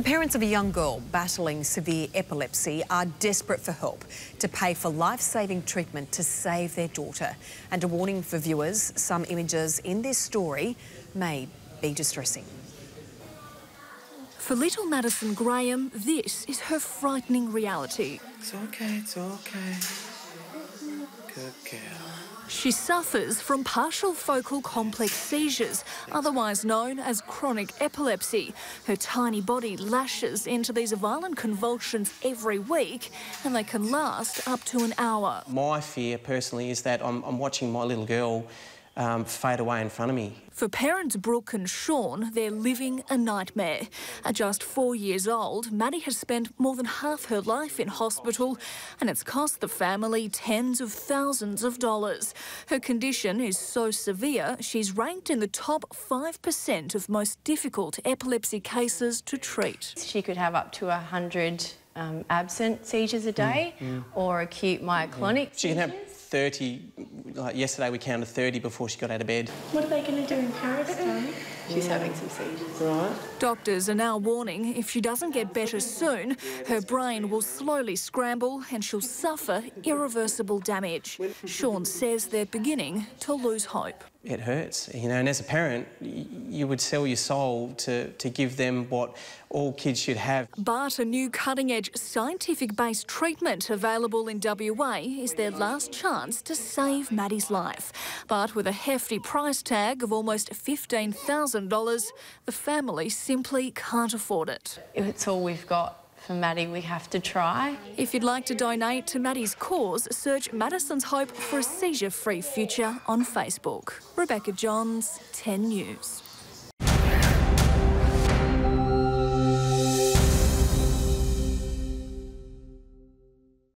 The parents of a young girl battling severe epilepsy are desperate for help to pay for life-saving treatment to save their daughter. And a warning for viewers, some images in this story may be distressing. For little Madison Graham, this is her frightening reality. It's okay, it's okay. She suffers from partial focal complex seizures, otherwise known as chronic epilepsy. Her tiny body lashes into these violent convulsions every week, and they can last up to an hour. My fear, personally, is that I'm, I'm watching my little girl um, fade away in front of me. For parents Brooke and Sean, they're living a nightmare. At just four years old, Maddie has spent more than half her life in hospital and it's cost the family tens of thousands of dollars. Her condition is so severe, she's ranked in the top 5% of most difficult epilepsy cases to treat. She could have up to 100 um, absent seizures a day mm, mm. or acute myoclonic She can have 30, like yesterday we counted 30 before she got out of bed. What are they going to do in Paris, Tony? She's yeah. having some seizures. Right. Doctors are now warning if she doesn't get better soon, her brain will slowly scramble and she'll suffer irreversible damage. Sean says they're beginning to lose hope it hurts, you know. And as a parent, you would sell your soul to, to give them what all kids should have. But a new cutting edge scientific based treatment available in WA is their last chance to save Maddie's life. But with a hefty price tag of almost $15,000, the family simply can't afford it. It's all we've got for Maddie, we have to try. If you'd like to donate to Maddie's cause, search Madison's Hope for a Seizure Free Future on Facebook. Rebecca Johns, 10 News.